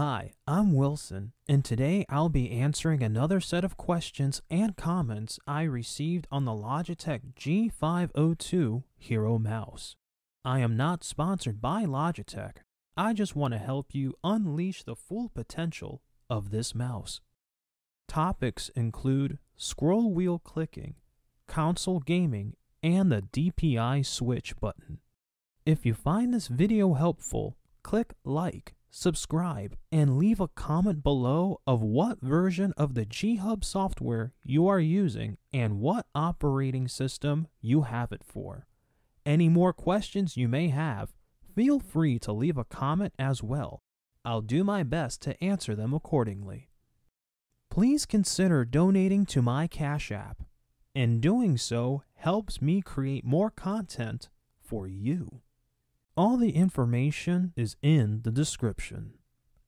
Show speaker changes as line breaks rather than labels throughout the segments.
Hi, I'm Wilson, and today I'll be answering another set of questions and comments I received on the Logitech G502 Hero Mouse. I am not sponsored by Logitech. I just want to help you unleash the full potential of this mouse. Topics include scroll wheel clicking, console gaming, and the DPI switch button. If you find this video helpful, click like subscribe, and leave a comment below of what version of the G-Hub software you are using and what operating system you have it for. Any more questions you may have, feel free to leave a comment as well. I'll do my best to answer them accordingly. Please consider donating to my Cash App, and doing so helps me create more content for you. All the information is in the description.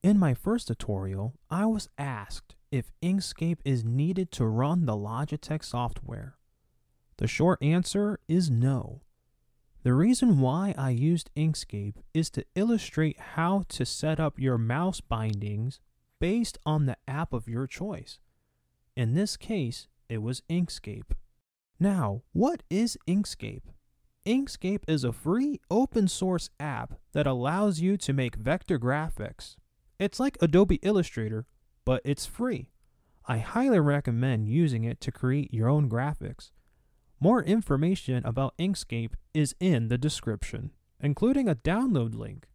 In my first tutorial, I was asked if Inkscape is needed to run the Logitech software. The short answer is no. The reason why I used Inkscape is to illustrate how to set up your mouse bindings based on the app of your choice. In this case, it was Inkscape. Now, what is Inkscape? Inkscape is a free open source app that allows you to make vector graphics. It's like Adobe Illustrator, but it's free. I highly recommend using it to create your own graphics. More information about Inkscape is in the description, including a download link.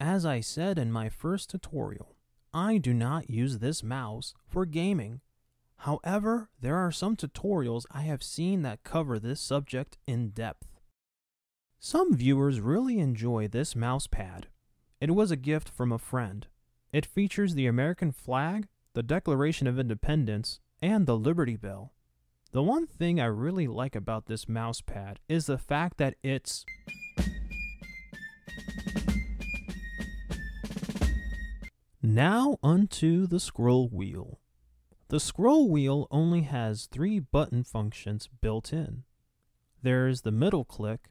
As I said in my first tutorial, I do not use this mouse for gaming However, there are some tutorials I have seen that cover this subject in depth. Some viewers really enjoy this mouse pad. It was a gift from a friend. It features the American flag, the Declaration of Independence, and the Liberty Bell. The one thing I really like about this mouse pad is the fact that it's Now unto the scroll wheel. The scroll wheel only has three button functions built in. There's the middle click,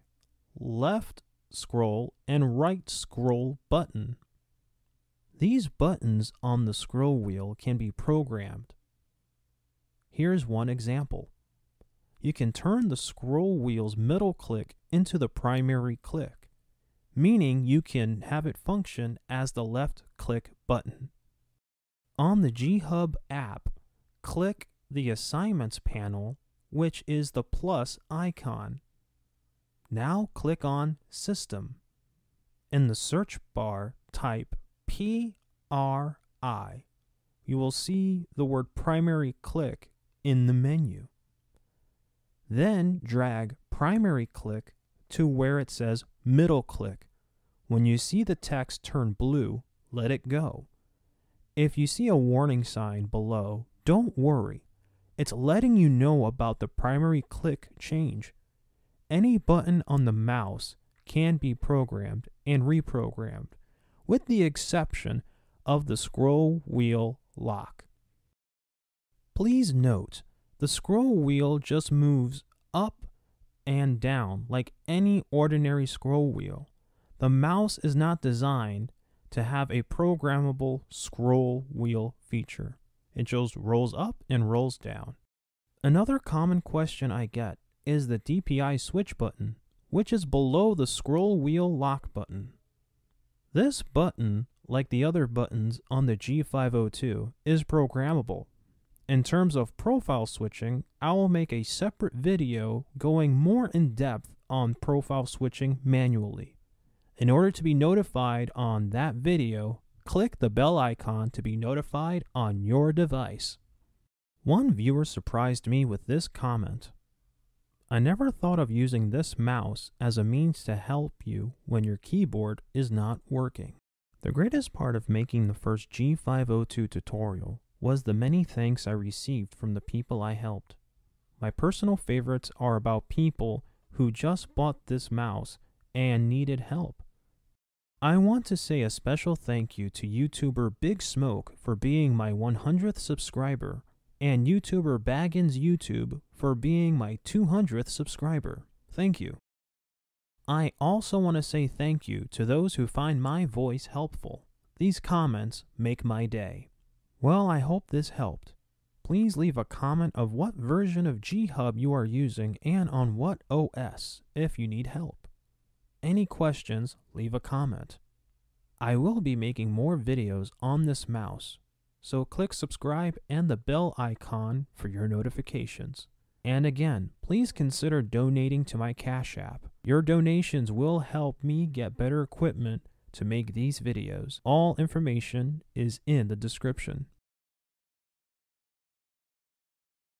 left scroll, and right scroll button. These buttons on the scroll wheel can be programmed. Here's one example. You can turn the scroll wheel's middle click into the primary click, meaning you can have it function as the left click button. On the G-Hub app, click the Assignments panel, which is the plus icon. Now click on System. In the search bar, type PRI. You will see the word primary click in the menu. Then drag primary click to where it says middle click. When you see the text turn blue, let it go. If you see a warning sign below, don't worry. It's letting you know about the primary click change. Any button on the mouse can be programmed and reprogrammed, with the exception of the scroll wheel lock. Please note, the scroll wheel just moves up and down like any ordinary scroll wheel. The mouse is not designed to have a programmable scroll wheel feature. It just rolls up and rolls down. Another common question I get is the DPI switch button, which is below the scroll wheel lock button. This button, like the other buttons on the G502, is programmable. In terms of profile switching, I will make a separate video going more in depth on profile switching manually. In order to be notified on that video, click the bell icon to be notified on your device. One viewer surprised me with this comment. I never thought of using this mouse as a means to help you when your keyboard is not working. The greatest part of making the first G502 tutorial was the many thanks I received from the people I helped. My personal favorites are about people who just bought this mouse and needed help. I want to say a special thank you to YouTuber Big Smoke for being my 100th subscriber and YouTuber Baggins YouTube for being my 200th subscriber. Thank you. I also want to say thank you to those who find my voice helpful. These comments make my day. Well, I hope this helped. Please leave a comment of what version of G Hub you are using and on what OS if you need help. Any questions, leave a comment. I will be making more videos on this mouse, so click subscribe and the bell icon for your notifications. And again, please consider donating to my Cash App. Your donations will help me get better equipment to make these videos. All information is in the description.